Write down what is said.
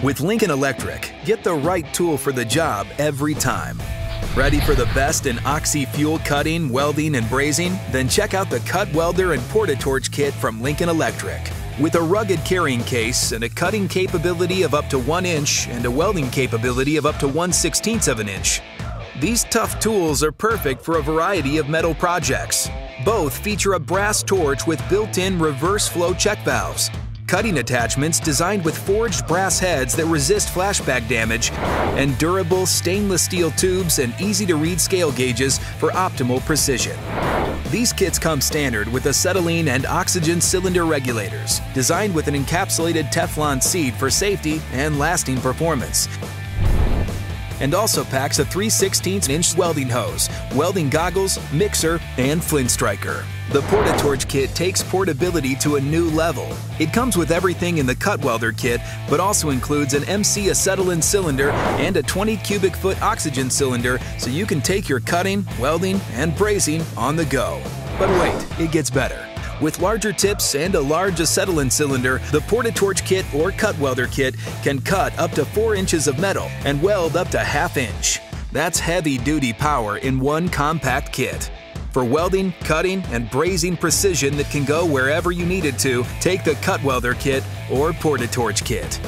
With Lincoln Electric, get the right tool for the job every time. Ready for the best in oxy fuel cutting, welding, and brazing? Then check out the Cut Welder and PortaTorch kit from Lincoln Electric. With a rugged carrying case and a cutting capability of up to 1 inch and a welding capability of up to 1 16th of an inch. These tough tools are perfect for a variety of metal projects. Both feature a brass torch with built-in reverse flow check valves, cutting attachments designed with forged brass heads that resist flashback damage, and durable stainless steel tubes and easy-to-read scale gauges for optimal precision. These kits come standard with acetylene and oxygen cylinder regulators, designed with an encapsulated Teflon seat for safety and lasting performance and also packs a 3 16 inch welding hose, welding goggles, mixer, and flint striker. The PortaTorch kit takes portability to a new level. It comes with everything in the cut welder kit, but also includes an MC acetylene cylinder and a 20 cubic foot oxygen cylinder so you can take your cutting, welding, and brazing on the go. But wait, it gets better. With larger tips and a large acetylene cylinder, the PortaTorch kit or cut welder kit can cut up to 4 inches of metal and weld up to half inch. That's heavy-duty power in one compact kit. For welding, cutting, and brazing precision that can go wherever you need it to, take the Cut Welder kit or PortaTorch kit.